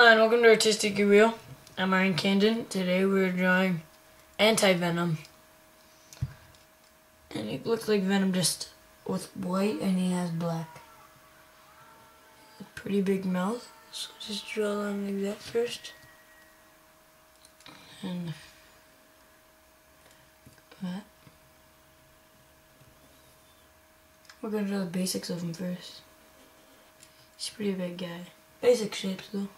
Hi, and welcome to Artistic Real. I'm Aryan Khandan. Today we're drawing Anti-Venom. And it looks like Venom just with white and he has black. A pretty big mouth. So just draw on like that first. And that. We're gonna draw the basics of him first. He's a pretty big guy. Basic shapes though.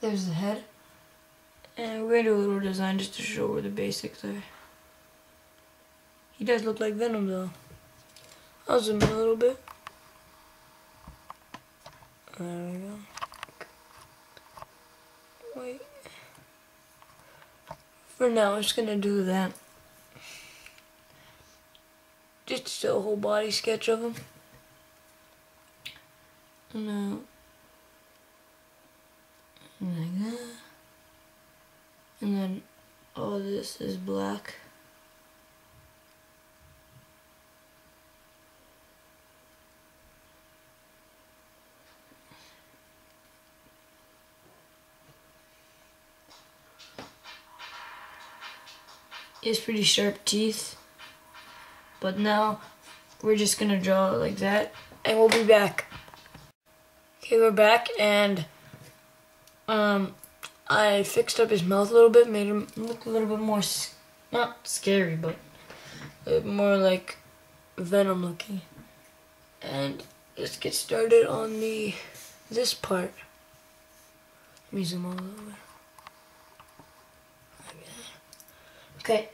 There's the head. And we're gonna do a little design just to show where the basics are. He does look like Venom though. I'll zoom in a little bit. There we go. Wait. For now, I'm just gonna do that. Just a whole body sketch of him. Now, like that. And then all this is black. Has pretty sharp teeth. But now we're just gonna draw it like that and we'll be back. Okay, we're back and um I fixed up his mouth a little bit, made him look a little bit more not scary, but more like venom looking. And let's get started on the this part. Let me zoom all over. Okay,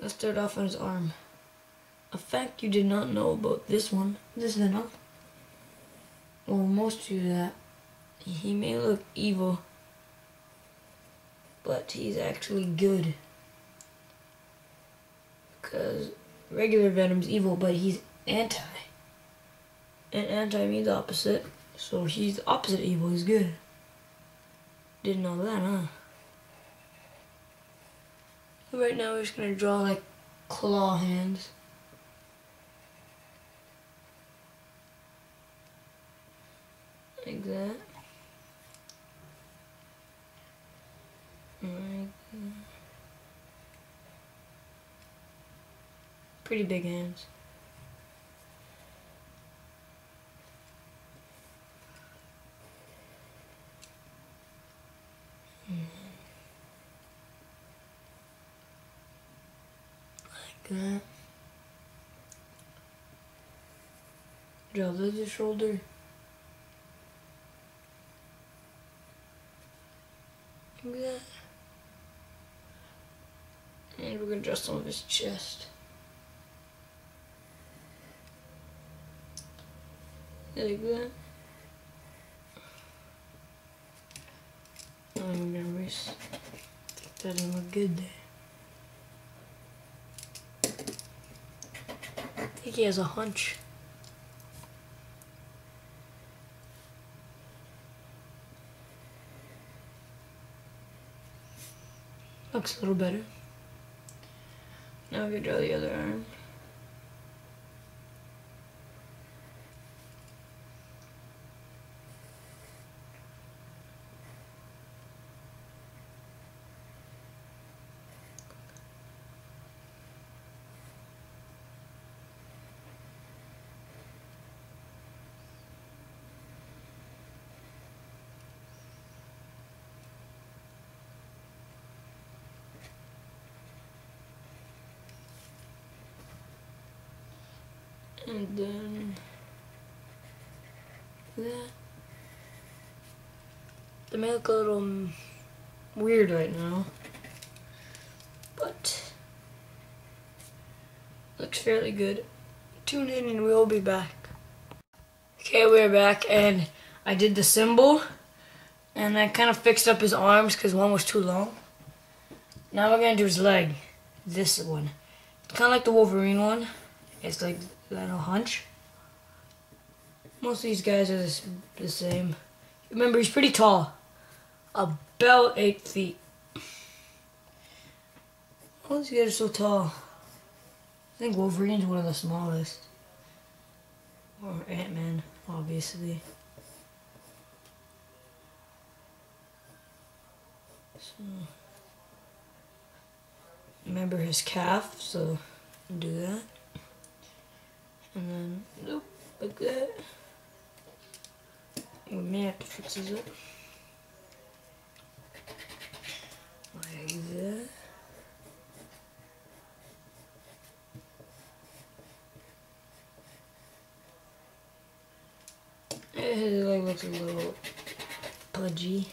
let's start off on his arm. A fact you did not know about this one, this Venom, well most of you that he may look evil, but he's actually good. Because regular Venom's evil, but he's anti. And anti means opposite, so he's opposite evil, he's good. Didn't know that, huh? Right now we're just gonna draw like claw hands. Like that. Like that. Pretty big hands. Hmm. that. Draw the shoulder. Like that. And we're gonna draw some of his chest. Like that. I'm gonna erase. That didn't look good there. I think he has a hunch. Looks a little better. Now we can draw the other arm. And then that. They may look a little mm, weird right now, but looks fairly good. Tune in and we'll be back. Okay, we're back and I did the symbol and I kind of fixed up his arms because one was too long. Now we're gonna do his leg, this one. It's kind of like the Wolverine one. It's like a hunch. Most of these guys are the same. Remember, he's pretty tall. About eight feet. How is he get so tall? I think Wolverine's one of the smallest. Or Ant-Man, obviously. So, remember his calf, so do that. And then, nope, like that. We may have to fix this up. Like that. It like looks a little pudgy.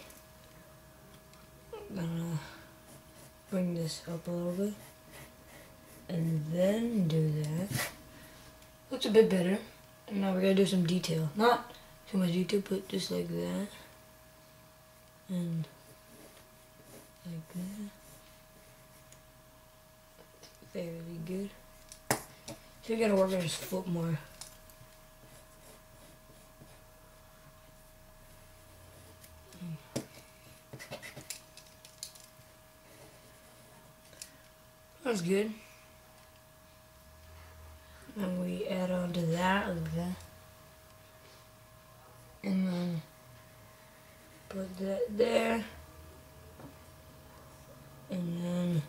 I'm gonna bring this up a little bit. And then do that. Looks a bit better. And now we're gonna do some detail. Not too much detail, but just like that. And like that. Fairly good. So we gotta work on his foot more. That's good. And we that. And then put that there. And then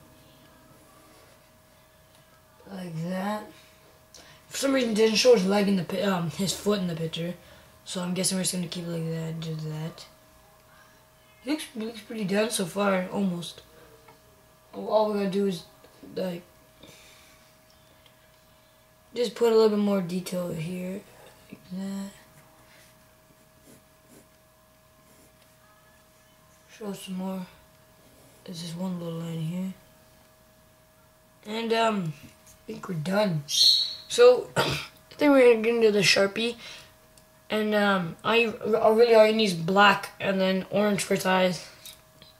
like that. For some reason, didn't show his leg in the um his foot in the picture, so I'm guessing we're just gonna keep it like that. Do that. Looks looks pretty done so far, almost. All we're gonna do is like just put a little bit more detail here like that. Show some more. There's just one little line here. And um I think we're done. So I think we're gonna get into the sharpie. And um I, I really all you need is black and then orange for eyes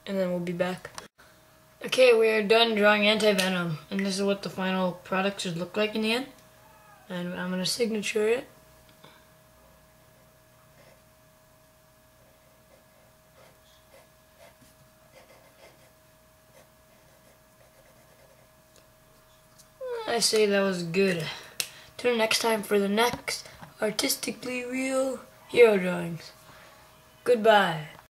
and then we'll be back. Okay, we are done drawing anti-venom, and this is what the final product should look like in the end. And I'm going to signature it. I say that was good. Tune next time for the next artistically real hero drawings. Goodbye.